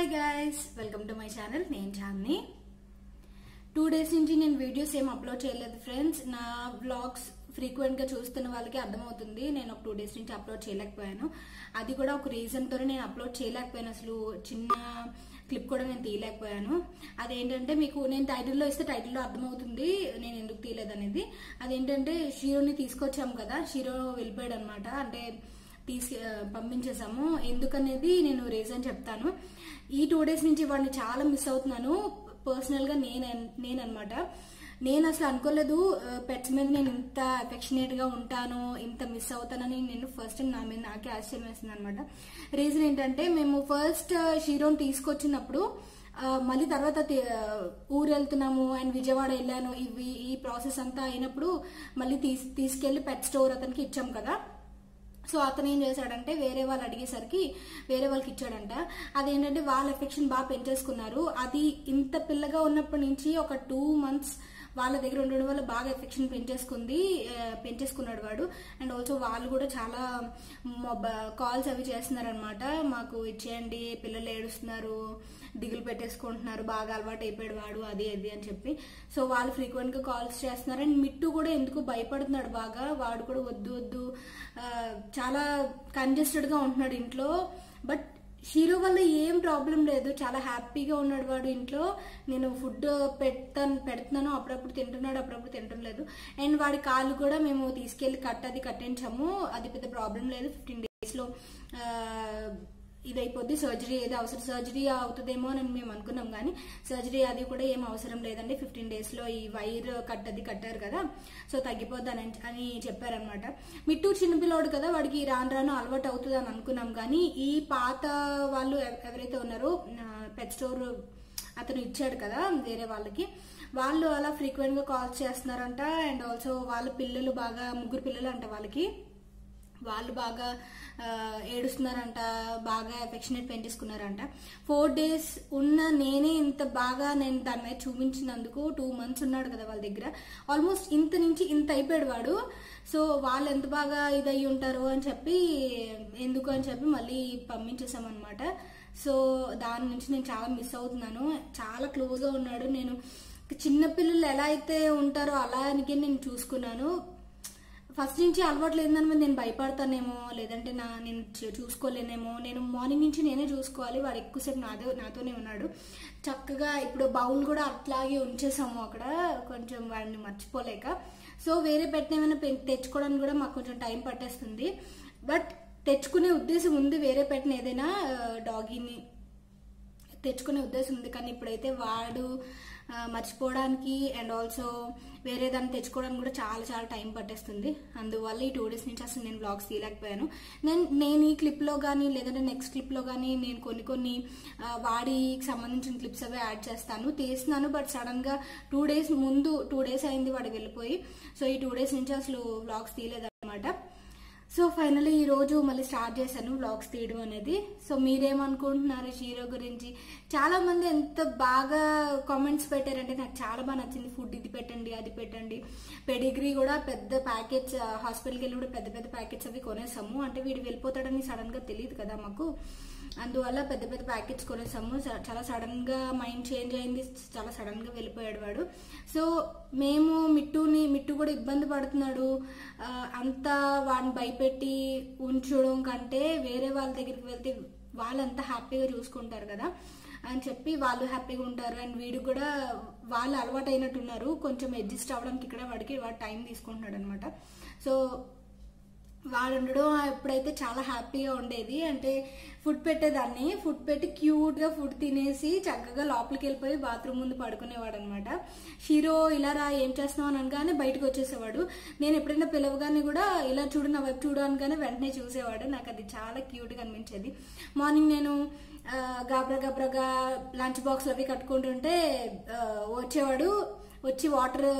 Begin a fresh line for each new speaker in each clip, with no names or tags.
Hi guys welcome to my channel నేను చాన్ని two days నుంచి నేను వీడియోస్ ఏం అప్లోడ్ చేయలేదు ఫ్రెండ్స్ నా వ్లాగ్స్ ఫ్రీక్వెంట్గా చూస్తున్న వాళ్ళకి అర్థమవుతుంది. నేను ఒక టూ డేస్ నుంచి అప్లోడ్ చేయలేకపోయాను. అది కూడా ఒక రీజన్తో నేను అప్లోడ్ చేయలేకపోయాను. అసలు చిన్న క్లిప్ కూడా నేను తీయలేకపోయాను. అదేంటంటే మీకు నేను టైటిల్లో ఇస్తే టైటిల్లో అర్థమవుతుంది. నేను ఎందుకు తీయలేదు అనేది. అదేంటంటే షీరోని తీసుకొచ్చాము కదా. షీరో వెళ్ళిపోయాడు అనమాట అంటే తీసి పంపించేసాము ఎందుకనేది నేను రీజన్ చెప్తాను. ఈ టూ డేస్ నుంచి వాడిని చాలా మిస్ అవుతున్నాను. పర్సనల్గా నేను నేననమాట నేను అసలు అనుకోలేదు పెట్స్ మీద నేను ఇంత అఫెక్షనేట్గా ఉంటాను ఇంత మిస్ అవుతానని నేను ఫస్ట్ టైం నా మీద నాకే ఆశ్చర్యం వేసింది అనమాట రీజన్ ఏంటంటే మేము ఫస్ట్ షీరోని తీసుకొచ్చినప్పుడు మళ్ళీ తర్వాత ఊరు వెళ్తున్నాము అండ్ విజయవాడ వెళ్ళాను. ఇవి ఈ ప్రాసెస్ అంతా అయినప్పుడు మళ్ళీ తీసు తీసుకెళ్ళి పెట్ స్టోర్ అతనికి ఇచ్చాం కదా. సో అతను ఏం చేశాడంటే వేరే వాళ్ళు అడిగేసరికి వేరే వాళ్ళకి ఇచ్చాడంట. అదేంటంటే వాళ్ళ ఎఫెక్షన్ బాగా పెంచేసుకున్నారు. అది ఇంత పిల్లగా ఉన్నప్పటి నుంచి ఒక టూ మంత్స్ వాళ్ళ దగ్గర ఉండడం వల్ల బాగా ఎఫెక్షన్ పెంచేసుకుంది పెంచేసుకున్నాడు వాడు. అండ్ ఆల్సో వాళ్ళు కూడా చాలా కాల్స్ అవి చేస్తున్నారనమాట మాకు ఇచ్చేయండి పిల్లలు ఏడుస్తున్నారు దిగులు పెట్టేసుకుంటున్నారు బాగా అలవాటు అయిపోయాడు వాడు అది అది అని చెప్పి. సో వాళ్ళు ఫ్రీక్వెంట్గా కాల్స్ చేస్తున్నారు. అండ్ మిట్టు కూడా ఎందుకు భయపడుతున్నాడు బాగా? వాడు కూడా వద్దు వద్దు. చాలా కంజెస్టెడ్గా ఉంటున్నాడు ఇంట్లో. బట్ హీరో వల్ల ఏం ప్రాబ్లం లేదు. చాలా హ్యాపీగా ఉన్నాడు వాడు ఇంట్లో. నేను ఫుడ్ పెడతాను పెడుతున్నాను. అప్పుడప్పుడు తింటున్నాడు అప్పుడప్పుడు తింటలేదు అండ్ వాడి కాళ్ళు కూడా మేము తీసుకెళ్ళి కట్ అది కట్టించాము అది పెద్ద ప్రాబ్లం లేదు. ఫిఫ్టీన్ డేస్లో ఇది అయిపోద్ది సర్జరీ ఏదో అవసరం. సర్జరీ అవుతుందేమో అని మేము అనుకున్నాం కానీ సర్జరీ అది కూడా ఏం అవసరం లేదండి. ఫిఫ్టీన్ డేస్లో ఈ వైర్ కట్ అది కట్టారు కదా సో తగ్గిపోద్ది అని అని చెప్పారనమాట మిట్టూరు చిన్నపిల్లోడు కదా వాడికి రాను రాను అలవాటు అవుతుంది అని అనుకున్నాం కానీ ఈ పాత వాళ్ళు ఎవరైతే ఉన్నారో పెట్ స్టోర్ అతను ఇచ్చాడు కదా వేరే వాళ్ళకి. వాళ్ళు అలా ఫ్రీక్వెంట్గా కాల్ కాల్స్ చేస్తున్నారంట. అండ్ ఆల్సో వాళ్ళ పిల్లలు బాగా ముగ్గురు పిల్లలు అంట వాళ్ళకి. వాళ్ళు బాగా ఏడుస్తున్నారంట బాగా ఎఫెక్షనేట్ పెంచేసుకున్నారంట ఫోర్ డేస్ ఉన్న నేనే ఇంత బాగా నేను దాని మీద చూపించినందుకు టూ మంత్స్ ఉన్నాడు కదా వాళ్ళ దగ్గర. ఆల్మోస్ట్ ఇంత నుంచి ఇంత అయిపోయాడు వాడు. సో వాళ్ళు ఎంత బాగా ఇదయ్యి ఉంటారు అని చెప్పి ఎందుకు అని చెప్పి మళ్ళీ పంపించేసామన్నమాట సో దాని నుంచి నేను చాలా మిస్ అవుతున్నాను. చాలా క్లోజ్గా ఉన్నాడు. నేను చిన్నపిల్లలు ఎలా అయితే ఉంటారో అలాగే నేను చూసుకున్నాను. ఫస్ట్ నుంచి అలవాటు లేదని మీద నేను భయపడతానేమో లేదంటే నా నేను చూసుకోలేనేమో నేను మార్నింగ్ నుంచి నేనే చూసుకోవాలి. వాడు ఎక్కువసేపు నాదే నాతోనే ఉన్నాడు. చక్కగా ఇప్పుడు బౌల్ కూడా అట్లాగే ఉంచేసాము అక్కడ. కొంచెం వాడిని మర్చిపోలేక. సో వేరే పెట్టిన ఏమైనా పె- తెచ్చుకోవడానికి కూడా మాకు కొంచెం టైం పట్టేస్తుంది. బట్ తెచ్చుకునే ఉద్దేశం ఉంది వేరే పెట్టిన ఏదైనా డాగీని తెచ్చుకునే ఉద్దేశం ఉంది. కానీ ఇప్పుడైతే వాడు మర్చిపోవడానికి అండ్ ఆల్సో వేరే దాన్ని తెచ్చుకోవడానికి కూడా చాలా చాలా టైం పట్టేస్తుంది. అందువల్ల ఈ టూ డేస్ నుంచి అసలు నేను బ్లాగ్స్ తీయలేకపోయాను. నేను నేను ఈ క్లిప్లో కానీ లేదంటే నెక్స్ట్ క్లిప్లో కానీ నేను కొన్ని కొన్ని వాడికి సంబంధించిన క్లిప్స్ అవి యాడ్ చేస్తాను. తీస్తున్నాను బట్ సడన్గా టూ డేస్ ముందు టూ డేస్ అయింది వాడు వెళ్ళిపోయి. సో ఈ టూ డేస్ నుంచి అసలు బ్లాగ్స్ తీయలేదన్నమాట. సో ఫైనలీ ఈ రోజు మళ్ళీ స్టార్ట్ చేశాను వ్లాగ్స్ తీయడం అనేది. సో మీరేమనుకుంటున్నారు హీరో గురించి? చాలా మంది ఎంత బాగా కామెంట్స్ పెట్టారంటే నాకు చాలా బాగా నచ్చింది. ఫుడ్ ఇది పెట్టండి అది పెట్టండి. పెడిగ్రీ కూడా పెద్ద ప్యాకెట్స్ హాస్పిటల్కి వెళ్ళి కూడా పెద్ద పెద్ద ప్యాకెట్స్ అవి కొనేసాము. అంటే వీడు వెళ్ళిపోతాడని సడన్గా తెలియదు కదా మాకు. అందువల్ల పెద్ద పెద్ద ప్యాకెట్స్ కొనేసాము. చాలా సడన్గా మైండ్ చేంజ్ అయింది. చాలా సడన్గా వెళ్ళిపోయాడు వాడు. సో మేము మిట్టుని మిట్టు కూడా ఇబ్బంది పడుతున్నాడు. అంతా వాడిని భయపెట్టి ఉంచడం కంటే వేరే వాళ్ళ దగ్గరికి వెళ్తే వాళ్ళంతా హ్యాపీగా చూసుకుంటారు కదా. అని చెప్పి వాళ్ళు హ్యాపీగా ఉంటారు. అండ్ వీడు కూడా వాళ్ళు అలవాటు అయినట్టున్నారు కొంచెం అడ్జస్ట్ అవ్వడానికి ఇక్కడ వాడికి వాడు టైం తీసుకుంటున్నాడు అనమాట సో వాడు ఉండడం ఎప్పుడైతే చాలా హ్యాపీగా ఉండేది అంటే ఫుడ్ పెట్టేదాన్ని. ఫుడ్ పెట్టి క్యూట్గా ఫుడ్ తినేసి చక్కగా లోపలికి వెళ్ళిపోయి బాత్రూమ్ ముందు పడుకునేవాడు అనమాట హీరో ఇలా రా ఏం చేస్తున్నావు? అనగానే బయటకు వచ్చేసేవాడు. నేను ఎప్పుడైనా పిలవగానే కూడా ఇలా చూడు నా వైపు చూడు అనగానే వెంటనే చూసేవాడు. నాకు అది చాలా క్యూట్గా అనిపించేది. మార్నింగ్ నేను గాబ్రా గబ్రా లంచ్ బాక్స్ అవి కట్టుకుంటుంటే వచ్చేవాడు. వచ్చి వాటర్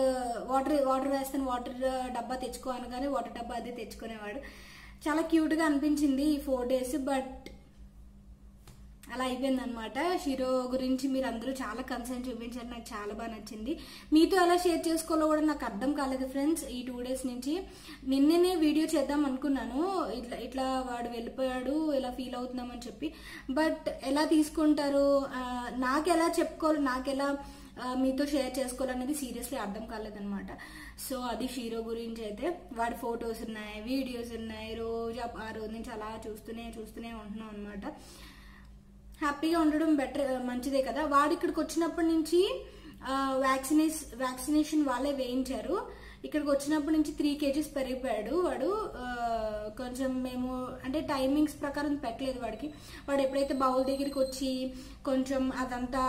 వాటర్ వాటర్ వేస్తాను వాటర్ డబ్బా తెచ్చుకో అనగానే వాటర్ డబ్బా అది తెచ్చుకునేవాడు. చాలా క్యూట్గా అనిపించింది ఈ ఫోర్ డేస్ బట్ అలా అయిపోయింది అనమాట షీరో గురించి మీరు అందరూ చాలా కన్సర్న్ చూపించారు నాకు చాలా బాగా నచ్చింది. మీతో ఎలా షేర్ చేసుకోవాలో కూడా నాకు అర్థం కాలేదు ఫ్రెండ్స్ ఈ టూ డేస్ నుంచి. నిన్ననే వీడియో చేద్దాం అనుకున్నాను ఇట్లా ఇట్లా వాడు వెళ్ళిపోయాడు ఇలా ఫీల్ అవుతున్నామని చెప్పి. బట్ ఎలా తీసుకుంటారు నాకు ఎలా చెప్పుకోవాలి నాకు ఎలా మీతో షేర్ చేసుకోవాలనేది సీరియస్లీ అర్థం కాలేదన్నమాట. సో అది హీరో గురించి అయితే వాడి ఫొటోస్ ఉన్నాయి వీడియోస్ ఉన్నాయి రోజు ఆ- ఆ రోజు నుంచి అలా చూస్తూనే చూస్తూనే ఉంటున్నాం అనమాట హ్యాపీగా ఉండడం బెటర్ మంచిదే కదా. వాడు ఇక్కడికి వచ్చినప్పటి నుంచి వ్యాక్సినేస్ వ్యాక్సినేషన్ వాళ్ళే వేయించారు. ఇక్కడికి వచ్చినప్పటి నుంచి త్రీ కేజీస్ పెరిగిపోయాడు. వాడు కొంచెం మేము అంటే టైమింగ్స్ ప్రకారం పెట్టలేదు వాడికి. వాడు ఎప్పుడైతే బౌల్ దగ్గరికి వచ్చి కొంచెం అదంతా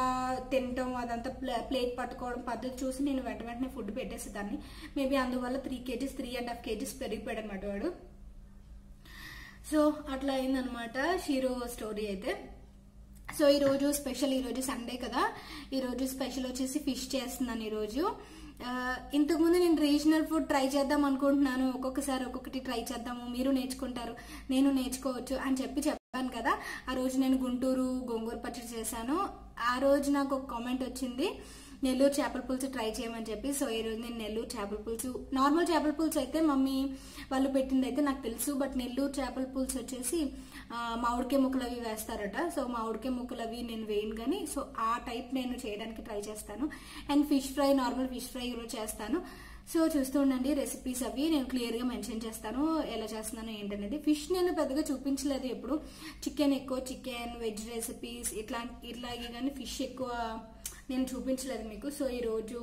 తినటం అదంతా ప్లే- ప్లేట్ పట్టుకోవడం పద్ధతి చూసి నేను వెంట వెంటనే ఫుడ్ పెట్టేసేదాన్ని. మేబీ అందువల్ల three kgs three and half kgs పెరిగిపోయాడు అనమాట వాడు. సో అట్లా అయిందనమాట షీరో స్టోరీ అయితే. సో ఈరోజు స్పెషల్ ఈరోజు సండే కదా. ఈరోజు స్పెషల్ వచ్చేసి ఫిష్ చేస్తున్నాను ఈరోజు. ఇంతకుముందు నేను రీజనల్ ఫుడ్ ట్రై చేద్దాం అనుకుంటున్నాను. ఒక్కొక్కసారి ఒక్కొక్కటి ట్రై చేద్దాము. మీరు నేర్చుకుంటారు. నేను నేర్చుకోవచ్చు అని చెప్పి చెప్పాను కదా. ఆ రోజు నేను గుంటూరు గోంగూర పచ్చడి చేశాను. ఆ రోజు నాకు ఒక కామెంట్ వచ్చింది. నెల్లూరు చేపల పులుసు ట్రై చేయమని చెప్పి సో ఈ రోజు నేను నెల్లూరు చేపల పులుసు నార్మల్ చేపల పులుసు అయితే మమ్మీ వాళ్ళు పెట్టింది అయితే నాకు తెలుసు బట్ నెల్లూరు చేపల పులుసు వచ్చేసి ఆ, మామిడికాయ ముక్కలు అవి వేస్తారట. సో మామిడికాయ ముక్కలు అవి నేను వేయను కానీ సో ఆ టైప్ నేను చేయడానికి ట్రై చేస్తాను. And fish fry normal fish fry ఈరోజు చేస్తాను. సో చూస్తూ ఉండండి రెసిపీస్ అవి నేను క్లియర్గా మెన్షన్ చేస్తాను ఎలా చేస్తున్నాను ఏంటనేది. ఫిష్ నేను పెద్దగా చూపించలేదు ఎప్పుడు. చికెన్ ఎక్కువ చికెన్ వెజ్ రెసిపీస్ ఇట్లా ఇట్లాగే కానీ ఫిష్ ఎక్కువ నేను చూపించలేదు మీకు. సో ఈ రోజు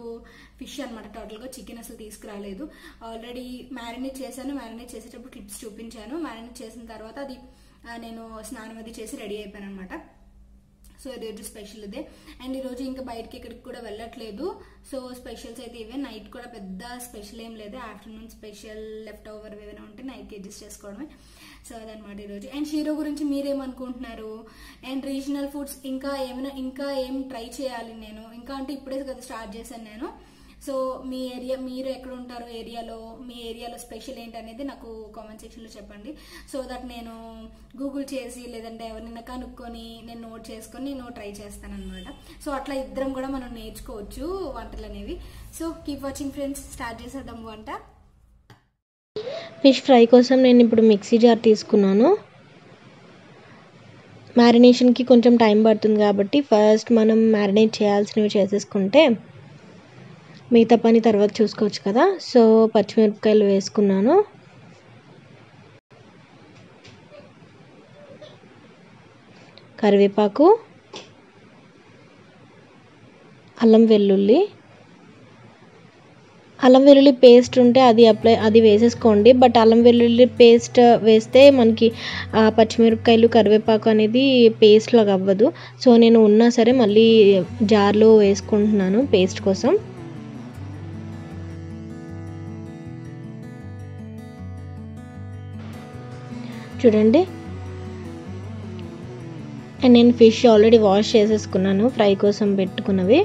ఫిష్ అనమాట టోటల్గా చికెన్ అసలు తీసుకురాలేదు. ఆల్రెడీ మ్యారినేట్ చేశాను మ్యారినేట్ చేసేటప్పుడు క్లిప్స్ చూపించాను. మ్యారినేట్ చేసిన తర్వాత అది నేను స్నానం అది చేసి రెడీ అయిపోయాను అనమాట సో ఈరోజు స్పెషల్ ఇదే అండ్ ఈరోజు ఇంకా బయటకి ఎక్కడికి కూడా వెళ్ళట్లేదు. సో స్పెషల్స్ అయితే ఇవే. నైట్ కూడా పెద్ద స్పెషల్ ఏం లేదు. ఆఫ్టర్నూన్ స్పెషల్ లెఫ్ట్ ఓవర్ ఏమైనా ఉంటే నైట్కి అడ్జస్ట్ చేసుకోవడమే. సో అదనమాట ఈరోజు అండ్ షీరో గురించి మీరేమనుకుంటున్నారు? అండ్ రీజనల్ ఫుడ్స్ ఇంకా ఏమైనా ఇంకా ఏం ట్రై చేయాలి నేను? ఇంకా అంటే ఇప్పుడే కదా స్టార్ట్ చేశాను నేను. సో మీ ఏరియా మీరు ఎక్కడ ఉంటారు ఏరియాలో మీ ఏరియాలో స్పెషల్ ఏంటి అనేది నాకు కామెంట్ సెక్షన్లో చెప్పండి. సో దట్ నేను గూగుల్ చేసి లేదంటే ఎవరినైనా కనుక్కొని నేను నోట్ చేసుకొని నేను ట్రై చేస్తాను అనమాట సో అట్లా ఇద్దరం కూడా మనం నేర్చుకోవచ్చు వంటలు అనేవి so keep watching friends start చేసేద్దాం వంట.
ఫిష్ ఫ్రై కోసం నేను ఇప్పుడు మిక్సీ జార్ తీసుకున్నాను. మ్యారినేషన్కి కొంచెం టైం పడుతుంది కాబట్టి ఫస్ట్ మనం మ్యారినేట్ చేయాల్సినవి చేసేసుకుంటే మిగతా పని తర్వాత చూసుకోవచ్చు కదా. సో పచ్చిమిరపకాయలు వేసుకున్నాను. కరివేపాకు అల్లం వెల్లుల్లి. అల్లం వెల్లుల్లి పేస్ట్ ఉంటే అది అప్లై అది వేసేసుకోండి. బట్ అల్లం వెల్లుల్లి పేస్ట్ వేస్తే మనకి పచ్చిమిరపకాయలు కరివేపాకు అనేది పేస్ట్ లాగా అవ్వదు. సో నేను ఉన్నా సరే మళ్ళీ జార్లో వేసుకుంటున్నాను పేస్ట్ కోసం. చూడండి. అండ్ నేను ఫిష్ ఆల్రెడీ వాష్ చేసేసుకున్నాను ఫ్రై కోసం పెట్టుకున్నవి.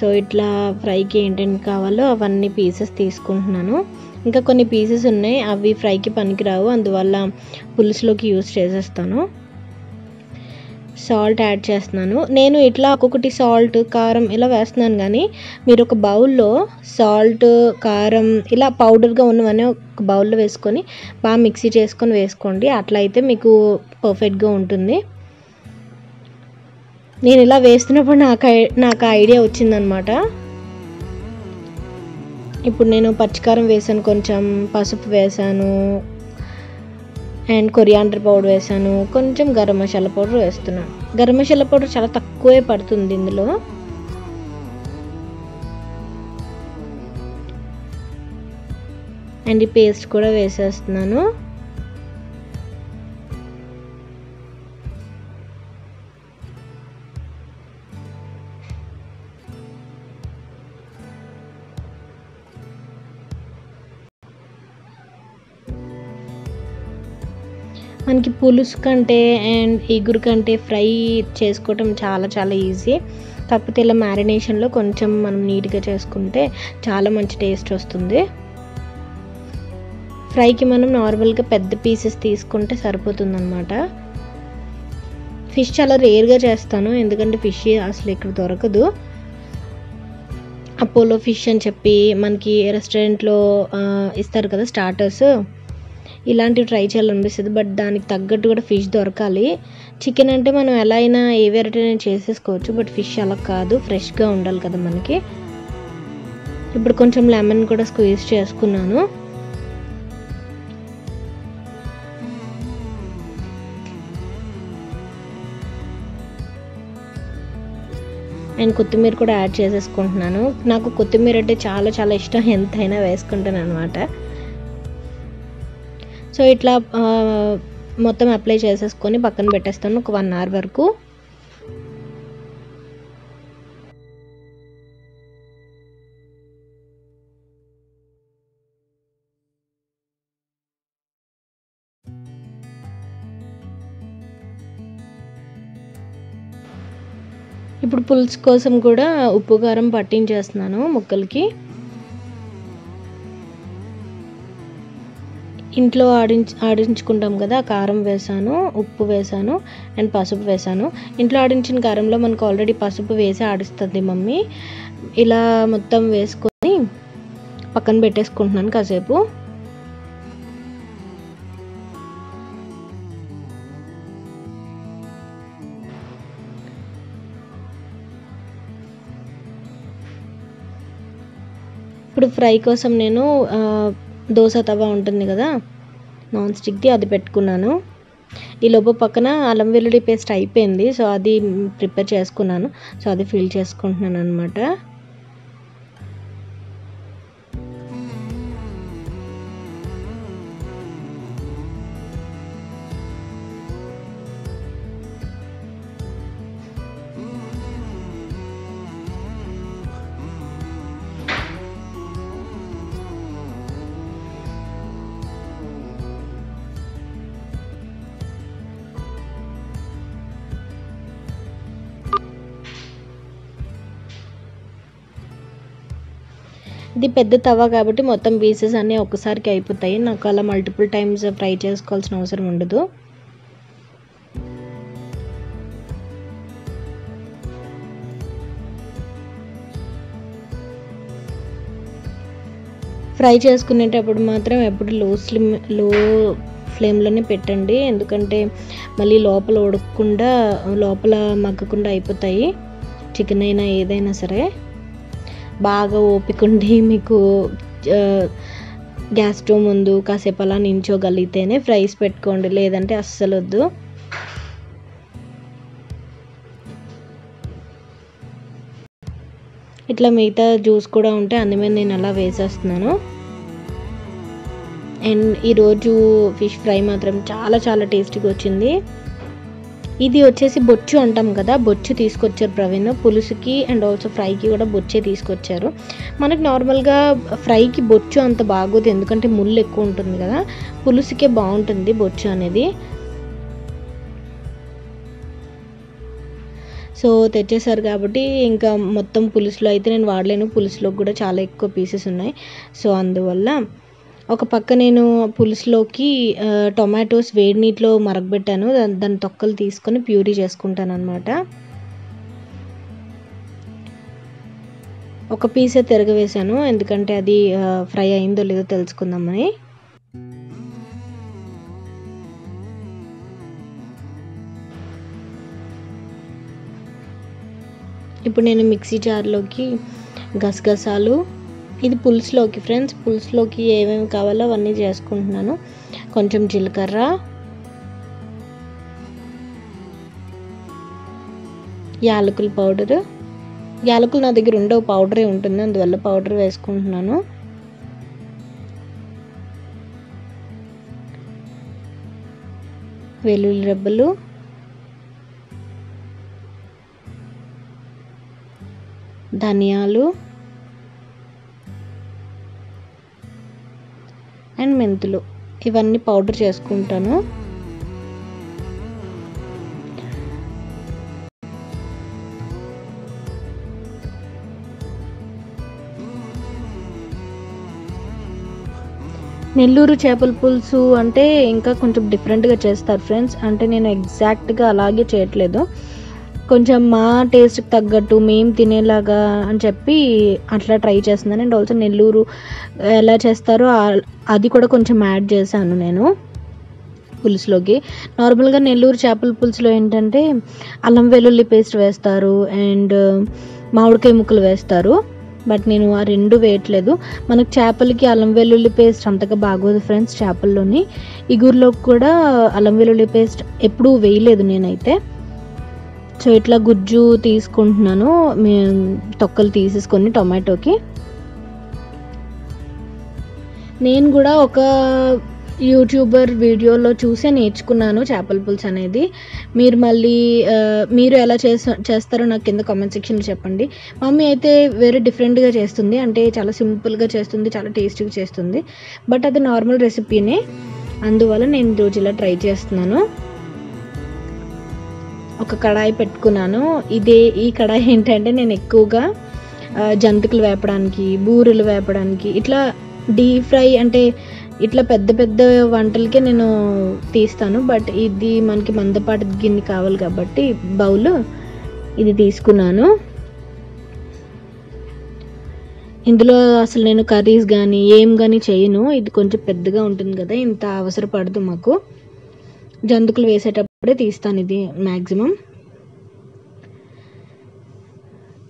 సో ఇట్లా ఫ్రైకి ఏంటేంటి కావాలో అవన్నీ పీసెస్ తీసుకుంటున్నాను. ఇంకా కొన్ని పీసెస్ ఉన్నాయి అవి ఫ్రైకి పనికిరావు అందువల్ల పులుసులోకి యూస్ చేసేస్తాను. సాల్ట్ యాడ్ చేస్తున్నాను. నేను ఇట్లా ఒక్కొక్కటి సాల్ట్ కారం ఇలా వేస్తున్నాను కానీ మీరు ఒక బౌల్లో సాల్ట్ కారం ఇలా పౌడర్గా ఉన్నవన్నీ ఒక బౌల్లో వేసుకొని బాగా మిక్సీ చేసుకొని వేసుకోండి. అట్లా అయితే మీకు పర్ఫెక్ట్గా ఉంటుంది. నేను ఇలా వేస్తున్నప్పుడు నాకు ఐ- నాకు ఐడియా వచ్చిందనమాట. ఇప్పుడు నేను పచ్చికారం వేసాను కొంచెం పసుపు వేసాను అండ్ కొరియాండర్ పౌడర్ వేసాను. కొంచెం గరం మసాలా పౌడర్ వేస్తున్నాను గరం మసాలా పౌడర్ చాలా తక్కువే పడుతుంది ఇందులో. అండ్ ఈ పేస్ట్ కూడా వేసేస్తున్నాను. మనకి పులుసు కంటే అండ్ ఎగురు కంటే ఫ్రై చేసుకోవటం చాలా చాలా ఈజీ. కాకపోతే ఇలా మ్యారినేషన్లో కొంచెం మనం నీట్గా చేసుకుంటే చాలా మంచి టేస్ట్ వస్తుంది. ఫ్రైకి మనం నార్మల్గా పెద్ద పీసెస్ తీసుకుంటే సరిపోతుందన్నమాట. ఫిష్ చాలా రేర్గా చేస్తాను ఎందుకంటే ఫిష్ అసలు ఇక్కడ దొరకదు. అపోలో ఫిష్ అని చెప్పి మనకి రెస్టారెంట్లో ఇస్తారు కదా స్టార్టర్స్. ఇలాంటివి ట్రై చేయాలనిపిస్తుంది బట్ దానికి తగ్గట్టు కూడా ఫిష్ దొరకాలి. చికెన్ అంటే మనం ఎలా అయినా ఏ వెరైటీ అయినా చేసేసుకోవచ్చు బట్ ఫిష్ అలా కాదు ఫ్రెష్గా ఉండాలి కదా మనకి. ఇప్పుడు కొంచెం లెమన్ కూడా స్క్వీజ్ చేసుకున్నాను. అండ్ కొత్తిమీర కూడా యాడ్ చేసేసుకుంటున్నాను. నాకు కొత్తిమీర అంటే చాలా చాలా ఇష్టం. ఎంతైనా వేసుకుంటాను అనమాట సో ఇట్లా మొత్తం అప్లై చేసేసుకొని పక్కన పెట్టేస్తాను ఒక వన్ అవర్ వరకు. ఇప్పుడు పులుసు కోసం కూడా ఉప్పు కారం పట్టించేస్తున్నాను ముక్కలకి. ఇంట్లో ఆడించ ఆడించుకుంటాం కదా కారం వేసాను ఉప్పు వేసాను అండ్ పసుపు వేసాను. ఇంట్లో ఆడించిన కారంలో మనకు ఆల్రెడీ పసుపు వేసి ఆడిస్తుంది మమ్మీ. ఇలా మొత్తం వేసుకొని పక్కన పెట్టేసుకుంటున్నాను కాసేపు. ఇప్పుడు ఫ్రై కోసం నేను దోశ తవా ఉంటుంది కదా నాన్ స్టిక్ది అది పెట్టుకున్నాను. ఈ లోపు పక్కన అల్లం వెల్లుల్లి పేస్ట్ అయిపోయింది సో అది ప్రిపేర్ చేసుకున్నాను. సో అది ఫిల్ చేసుకుంటున్నాను అనమాట ఇది పెద్ద తవ కాబట్టి మొత్తం పీసెస్ అన్నీ ఒక్కసారికి అయిపోతాయి. నాకు అలా మల్టిపుల్ టైమ్స్ ఫ్రై చేసుకోవాల్సిన అవసరం ఉండదు. ఫ్రై చేసుకునేటప్పుడు మాత్రం ఎప్పుడు లో స్లిమ్లో ఫ్లేమ్లోనే పెట్టండి. ఎందుకంటే మళ్ళీ లోపల ఉడకకుండా లోపల మగ్గకుండా అయిపోతాయి. చికెన్ అయినా ఏదైనా సరే. బాగా ఓపిక ఉండి మీకు గ్యాస్ స్టవ్ ముందు కాసేపు అలా నించోగలిగితేనే ఫ్రైస్ పెట్టుకోండి. లేదంటే అస్సలు వద్దు ఇట్లా మిగతా జ్యూస్ కూడా ఉంటే అందుమీద మీద నేను అలా వేసేస్తున్నాను. అండ్ ఈరోజు ఫిష్ ఫ్రై మాత్రం చాలా చాలా టేస్టీగా వచ్చింది. ఇది వచ్చేసి బొచ్చు అంటాం కదా బొచ్చు తీసుకొచ్చారు ప్రవీణ్. పులుసుకి అండ్ ఆల్సో ఫ్రైకి కూడా బొచ్చే తీసుకొచ్చారు. మనకు నార్మల్గా ఫ్రైకి బొచ్చు అంత బాగోదు ఎందుకంటే ముళ్ళు ఎక్కువ ఉంటుంది కదా. పులుసుకే బాగుంటుంది బొచ్చు అనేది. సో తెచ్చేసారు కాబట్టి ఇంకా మొత్తం పులుసులో అయితే నేను వాడలేను. పులుసులో కూడా చాలా ఎక్కువ పీసెస్ ఉన్నాయి. సో అందువల్ల ఒక పక్క నేను పులుసులోకి టొమాటోస్ వేడి నీటిలో మరగబెట్టాను. దాని దాని తొక్కలు తీసుకొని ప్యూరీ చేసుకుంటాను అనమాట ఒక పీసే తిరగవేశాను. ఎందుకంటే అది ఫ్రై అయిందో లేదో తెలుసుకుందామని. ఇప్పుడు నేను మిక్సీ జార్లోకి గసగసాలు ఇది పులుసులోకి ఫ్రెండ్స్ పులుసులోకి ఏమేమి కావాలో అవన్నీ చేసుకుంటున్నాను. కొంచెం జీలకర్ర. యాలకుల పౌడరు. యాలకులు నా దగ్గర ఉండవు పౌడరే ఉంటుంది. అందువల్ల పౌడర్ వేసుకుంటున్నాను. వెల్లుల్లి రెబ్బలు. ధనియాలు. అండ్ మెంతులు. ఇవన్నీ పౌడర్ చేసుకుంటాను. నెల్లూరు చేపల పులుసు అంటే ఇంకా కొంచెం డిఫరెంట్గా చేస్తారు ఫ్రెండ్స్ అంటే నేను ఎగ్జాక్ట్గా అలాగే చేయట్లేదు. కొంచెం మా టేస్ట్కి తగ్గట్టు మేము తినేలాగా అని చెప్పి అట్లా ట్రై చేస్తున్నాను. అండ్ ఆల్సో నెల్లూరు ఎలా చేస్తారో అది కూడా కొంచెం యాడ్ చేశాను నేను పులుసులోకి. నార్మల్గా నెల్లూరు చేపల పులుసులో ఏంటంటే అల్లం వెల్లుల్లి పేస్ట్ వేస్తారు అండ్ మామిడికాయ ముక్కలు వేస్తారు. బట్ నేను ఆ రెండు వేయట్లేదు. మనకు చేపలకి అల్లం వెల్లుల్లి పేస్ట్ అంతగా బాగోదు ఫ్రెండ్స్ చేపల్లోని. ఇగురులోకి కూడా అల్లం వెల్లుల్లి పేస్ట్ ఎప్పుడూ వేయలేదు నేనైతే. సో ఇట్లా గుజ్జు తీసుకుంటున్నాను. మే- తొక్కలు తీసేసుకొని టొమాటోకి. నేను కూడా ఒక యూట్యూబర్ వీడియోలో చూసే నేర్చుకున్నాను చేపల పులుసు అనేది. మీరు మళ్ళీ మీరు ఎలా చేస్తా చేస్తారో నాకు కింద కామెంట్ సెక్షన్లో చెప్పండి. మమ్మీ అయితే వేరే డిఫరెంట్గా చేస్తుంది. అంటే చాలా సింపుల్గా చేస్తుంది చాలా టేస్టీగా చేస్తుంది. బట్ అది నార్మల్ రెసిపీనే అందువల్ల నేను రోజు ఇలా ట్రై చేస్తున్నాను. ఒక కడాయి పెట్టుకున్నాను. ఇదే ఈ కడాయి ఏంటంటే నేను ఎక్కువగా జంతికలు వేపడానికి బూరెలు వేపడానికి ఇట్లా డీప్ ఫ్రై అంటే ఇట్లా పెద్ద పెద్ద వంటలకే నేను తీస్తాను. బట్ ఇది మనకి మందపాటి గిన్నె కావాలి కాబట్టి బౌల్ ఇది తీసుకున్నాను. ఇందులో అసలు నేను కర్రీస్ కానీ ఏం కానీ చేయను. ఇది కొంచెం పెద్దగా ఉంటుంది కదా ఇంత అవసరపడదు మాకు. జంతుకులు వేసేటప్పుడు తీస్తాను ఇది మ్యాక్సిమం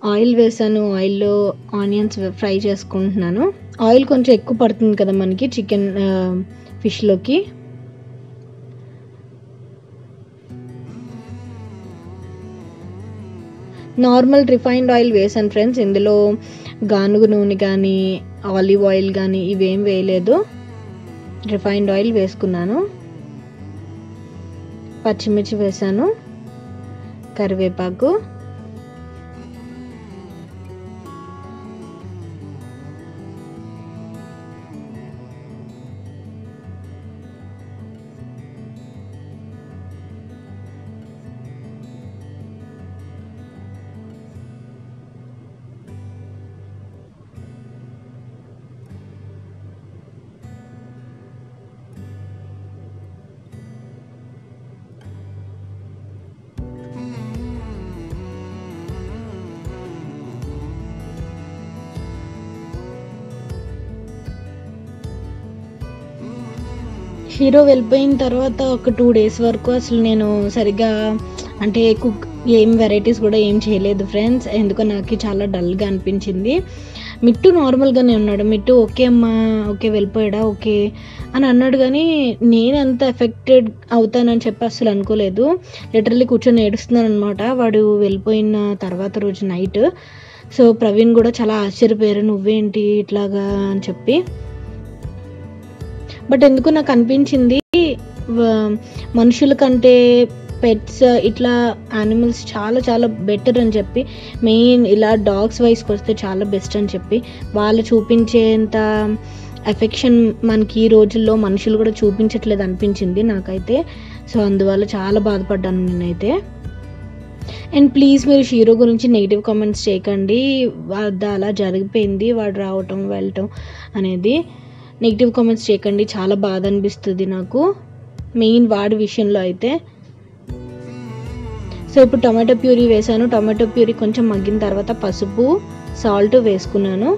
ఆయిల్ వేసాను ఆయిల్లో ఆనియన్స్ ఫ్రై చేసుకుంటున్నాను. ఆయిల్ కొంచెం ఎక్కువ పడుతుంది కదా మనకి చికెన్ ఫిష్లోకి. నార్మల్ రిఫైన్డ్ ఆయిల్ వేసాను ఫ్రెండ్స్. ఇందులో గానుగు నూనె కానీ ఆలివ్ ఆయిల్ కానీ ఇవేం వేయలేదు. రిఫైన్డ్ ఆయిల్ వేసుకున్నాను. పచ్చిమిర్చి వేసాను కరివేపాకు హీరో వెళ్ళిపోయిన తర్వాత ఒక టూ డేస్ వరకు అసలు నేను సరిగ్గా అంటే కుక్ ఏం వెరైటీస్ కూడా ఏం చేయలేదు ఫ్రెండ్స్. ఎందుకో నాకు చాలా డల్గా అనిపించింది. మిట్టు నార్మల్గానే ఉన్నాడు. మిట్టు ఓకే అమ్మా ఓకే వెళ్ళిపోయాడా ఓకే అని అన్నాడు కానీ నేను అంత ఎఫెక్టెడ్ అవుతానని చెప్పి అసలు అనుకోలేదు. లిటరల్లీ కూర్చొని ఏడుస్తున్నాను అనమాట వాడు వెళ్ళిపోయిన తర్వాత రోజు నైట్. సో ప్రవీణ్ కూడా చాలా ఆశ్చర్యపోయారు. నువ్వేంటి ఇట్లాగా? అని చెప్పి. బట్ ఎందుకు నాకు అనిపించింది మనుషుల కంటే పెట్స్ ఇట్లా యానిమల్స్ చాలా చాలా బెటర్ అని చెప్పి మెయిన్ ఇలా డాగ్స్ వైస్కి వస్తే చాలా బెస్ట్ అని చెప్పి వాళ్ళు చూపించేంత ఎఫెక్షన్ మనకి ఈ రోజుల్లో మనుషులు కూడా చూపించట్లేదు అనిపించింది నాకైతే. సో అందువల్ల చాలా బాధపడ్డాను నేనైతే. అండ్ ప్లీజ్ మీరు షీరో గురించి నెగిటివ్ కామెంట్స్ చేయకండి. అది అలా జరిగిపోయింది వాడు రావటం వెళ్ళటం అనేది. నెగిటివ్ కామెంట్స్ చేయకండి. చాలా బాధ అనిపిస్తుంది నాకు. మెయిన్ వాడి విషయంలో అయితే. సో ఇప్పుడు టమాటో ప్యూరీ వేసాను టమాటో ప్యూరీ కొంచెం మగ్గిన తర్వాత పసుపు సాల్ట్ వేసుకున్నాను.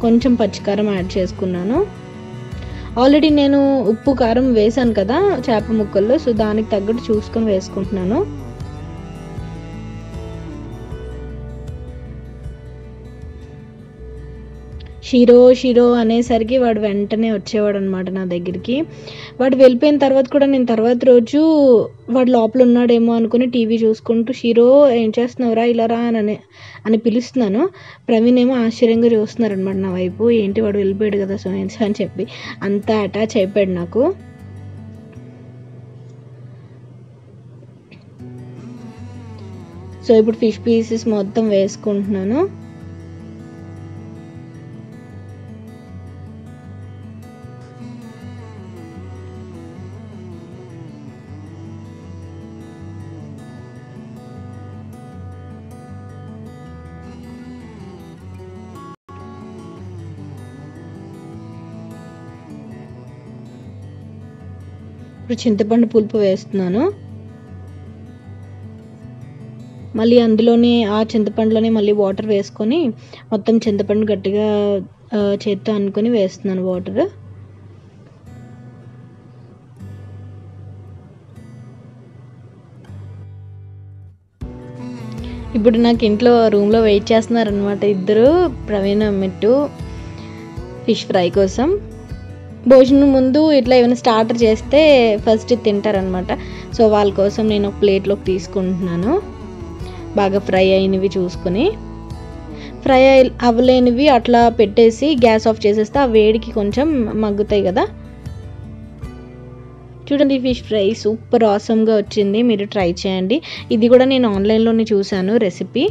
కొంచెం పచ్చికారం యాడ్ చేసుకున్నాను. ఆల్రెడీ నేను ఉప్పు కారం వేసాను కదా చేప ముక్కల్లో. సో దానికి తగ్గట్టు చూసుకొని వేసుకుంటున్నాను. షీరో షీరో అనేసరికి వాడు వెంటనే వచ్చేవాడు అనమాట నా దగ్గరికి. వాడు వెళ్ళిపోయిన తర్వాత కూడా నేను తర్వాత రోజు వాడు లోపల ఉన్నాడేమో అనుకుని టీవీ చూసుకుంటూ షీరో ఏం చేస్తున్నావురా? ఇలా రా అని అని పిలుస్తున్నాను. ప్రవీణ్ ఏమో ఆశ్చర్యంగా చూస్తున్నారనమాట నా వైపు. ఏంటి వాడు వెళ్ళిపోయాడు కదా సో అని చెప్పి అంత అటాచ్ అయిపోయాడు నాకు. సో ఇప్పుడు ఫిష్ పీసెస్ మొత్తం వేసుకుంటున్నాను. ఇప్పుడు చింతపండు పులుపు వేస్తున్నాను. మళ్ళీ అందులోనే ఆ చింతపండులోనే మళ్ళీ వాటర్ వేసుకొని మొత్తం చింతపండు గట్టిగా చేత్తో అనుకొని వేస్తున్నాను వాటర్. ఇప్పుడు నాకు ఇంట్లో రూమ్లో వెయిట్ చేస్తున్నారు అనమాట ఇద్దరు ప్రవీణ్ మిట్టు ఫిష్ ఫ్రై కోసం. భోజనం ముందు ఇట్లా ఏమైనా స్టార్టర్ చేస్తే ఫస్ట్ తింటారనమాట సో వాళ్ళ కోసం నేను ఒక ప్లేట్లోకి తీసుకుంటున్నాను. బాగా ఫ్రై అయినవి చూసుకొని. ఫ్రై అయి- అవ్వలేనివి అట్లా పెట్టేసి గ్యాస్ ఆఫ్ చేసేస్తే ఆ వేడికి కొంచెం మగ్గుతాయి కదా. చూడండి ఫిష్ ఫ్రై సూపర్ ఆసమ్గా వచ్చింది. మీరు ట్రై చేయండి. ఇది కూడా నేను ఆన్లైన్లోనే చూశాను రెసిపీ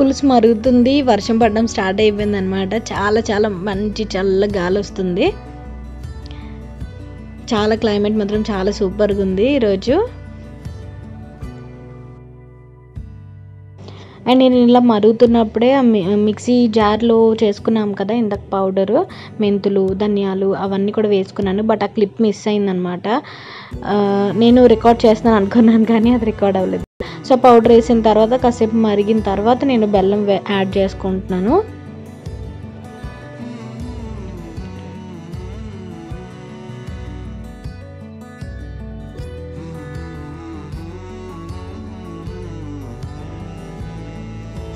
పులుసు మరుగుతుంది వర్షం పడడం స్టార్ట్ అయిపోయింది అనమాట చాలా చాలా మంచి చల్ల గాలి వస్తుంది చాలా క్లైమేట్ మాత్రం చాలా సూపర్గా ఉంది ఈరోజు. అండ్ నేను ఇలా మరుగుతున్నప్పుడే మి- మిక్సీ జార్లో చేసుకున్నాం కదా ఇందాక పౌడరు మెంతులు ధనియాలు అవన్నీ కూడా వేసుకున్నాను. బట్ ఆ క్లిప్ మిస్ అయిందనమాట నేను రికార్డ్ చేస్తున్నాను అనుకున్నాను కానీ అది రికార్డ్ అవ్వలేదు. సో పౌడర్ వేసిన తర్వాత కాసేపు మరిగిన తర్వాత నేను బెల్లం వే- యాడ్ చేసుకుంటున్నాను.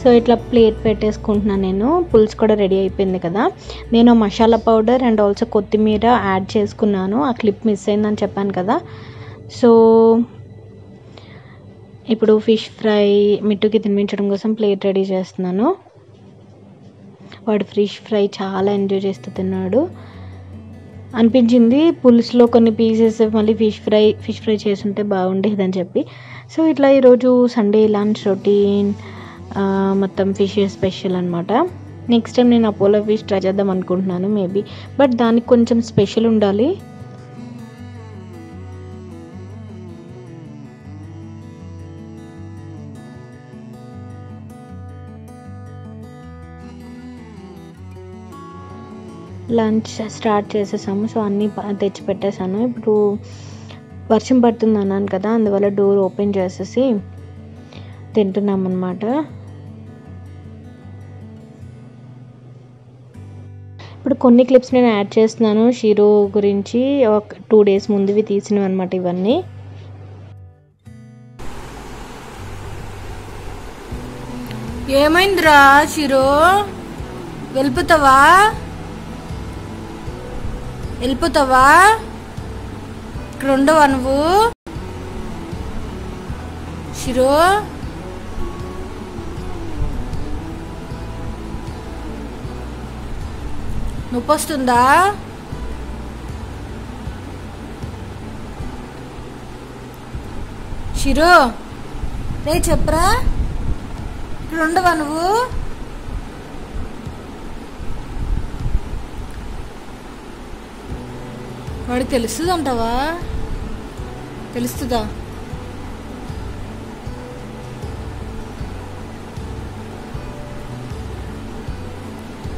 సో ఇట్లా ప్లేట్ పెట్టేసుకుంటున్నాను నేను. పులుసు కూడా రెడీ అయిపోయింది కదా. నేను మసాలా పౌడర్ అండ్ ఆల్సో కొత్తిమీర యాడ్ చేసుకున్నాను. ఆ క్లిప్ మిస్ అయిందని చెప్పాను కదా. సో ఇప్పుడు ఫిష్ ఫ్రై మిట్టుకి తినిపించడం కోసం ప్లేట్ రెడీ చేస్తున్నాను. వాడు ఫిష్ ఫ్రై చాలా ఎంజాయ్ చేస్తూ తిన్నాడు. అనిపించింది పులుసులో కొన్ని పీసెస్ మళ్ళీ ఫిష్ ఫ్రై ఫిష్ ఫ్రై చేస్తుంటే బాగుండేదని చెప్పి. సో ఇట్లా ఈరోజు సండే లంచ్ రొటీన్ మొత్తం ఫిష్ స్పెషల్ అనమాట నెక్స్ట్ టైం నేను అపోలో ఫిష్ ట్రై చేద్దాం అనుకుంటున్నాను మేబీ. బట్ దానికి కొంచెం స్పెషల్ ఉండాలి. లంచ్ స్టార్ట్ చేసేసాము. సో అన్నీ తెచ్చి పెట్టేశాను ఇప్పుడు వర్షం పడుతుంది అన్నాను కదా అందువల్ల డోర్ ఓపెన్ చేసేసి తింటున్నాం అనమాట ఇప్పుడు కొన్ని క్లిప్స్ నేను యాడ్ చేస్తున్నాను. షీరో గురించి ఒక టూ డేస్ ముందువి తీసినవి అనమాట ఇవన్నీ.
ఏమైందిరా షిరో? వెళ్ళిపోతావా వెళ్ళిపోతావా? ఇక్కడ ఉండవా నువ్వు? చిరు నొప్పి వస్తుందా షిరో రే చెప్పరా? ఇక్కడ ఉండవా నువ్వు? వాడికి తెలుస్తుందంటావా? తెలుస్తుందా?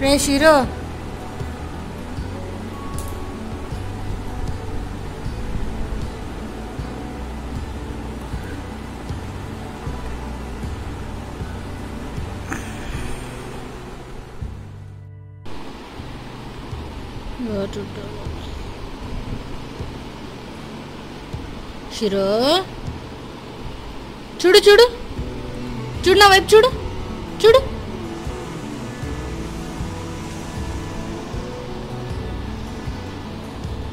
రే షీరో. షిరో చూడు చూడు. చూడు నా వైపు చూడు. చూడు.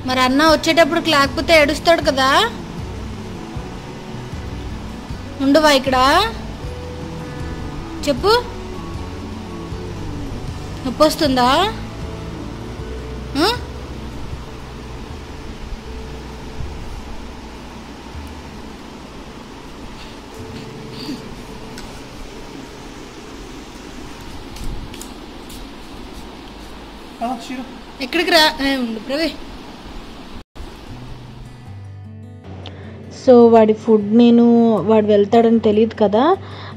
మరి అన్న వచ్చేటప్పుడు లేకపోతే ఏడుస్తాడు కదా? ఉండవా ఇక్కడ? చెప్పు. నొప్పి వస్తుందా ఎక్కడికి ప్రవే.
సో వాడి ఫుడ్ నేను వాడు వెళ్తాడని తెలియదు కదా.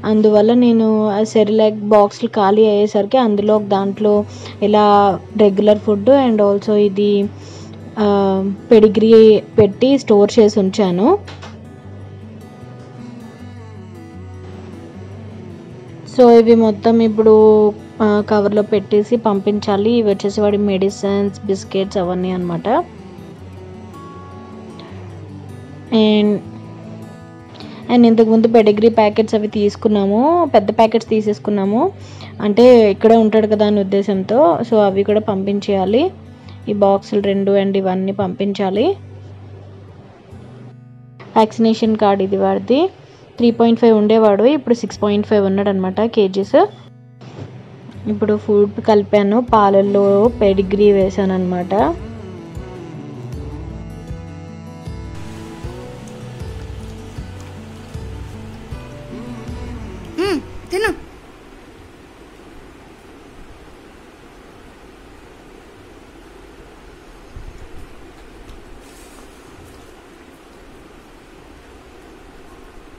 అందువల్ల నేను సరే లైక్ బాక్స్లు ఖాళీ అయ్యేసరికి అందులో దాంట్లో ఇలా రెగ్యులర్ ఫుడ్ అండ్ ఆల్సో ఇది పెడిగ్రీ పెట్టి స్టోర్ చేసి ఉంచాను. సో ఇవి మొత్తం ఇప్పుడు కవర్లో పెట్టేసి పంపించాలి. ఇవి వచ్చేసి వాడి మెడిసిన్స్ బిస్కెట్స్ అవన్నీ అనమాట అండ్ అండ్ ఇంతకుముందు పెడిగ్రీ ప్యాకెట్స్ అవి తీసుకున్నాము. పెద్ద ప్యాకెట్స్ తీసేసుకున్నాము. అంటే ఇక్కడే ఉంటాడు కదా అనే ఉద్దేశంతో. సో అవి కూడా పంపించేయాలి. ఈ బాక్సులు రెండు అండ్ ఇవన్నీ పంపించాలి. వ్యాక్సినేషన్ కార్డ్ ఇది వాడిది. త్రీ పాయింట్ ఫైవ్ ఉండేవాడు. ఇప్పుడు సిక్స్ పాయింట్ ఫైవ్ ఉన్నాడు అనమాట కేజీస్. ఇప్పుడు ఫుడ్ కలిపాను. పాలల్లో పెడిగ్రీ వేసాను అనమాట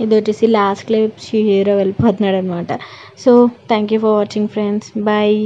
ఇది వచ్చేసి లాస్ట్ క్లిప్ హీరో వెళ్ళిపోతున్నాడు అనమాట so thank you for watching friends bye